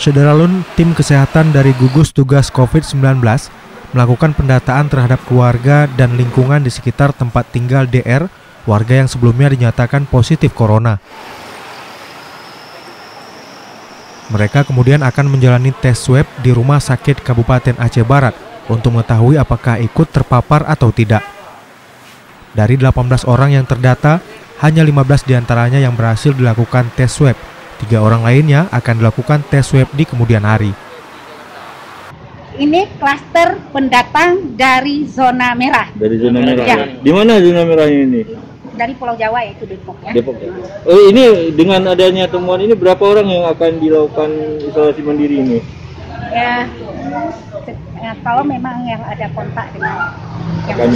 Sederalun, tim kesehatan dari gugus tugas COVID-19 melakukan pendataan terhadap keluarga dan lingkungan di sekitar tempat tinggal DR, warga yang sebelumnya dinyatakan positif corona. Mereka kemudian akan menjalani tes swab di Rumah Sakit Kabupaten Aceh Barat untuk mengetahui apakah ikut terpapar atau tidak. Dari 18 orang yang terdata, hanya 15 di antaranya yang berhasil dilakukan tes swab. Tiga orang lainnya akan dilakukan tes swab di kemudian hari. Ini klaster pendatang dari zona merah. Dari zona merah. Ya. Di mana zona merahnya ini? Dari Pulau Jawa yaitu Depok ya. Depok ya. Oh, ini dengan adanya temuan ini berapa orang yang akan dilakukan isolasi mandiri ini? Ya, ya kalau memang yang ada kontak dengan yang akan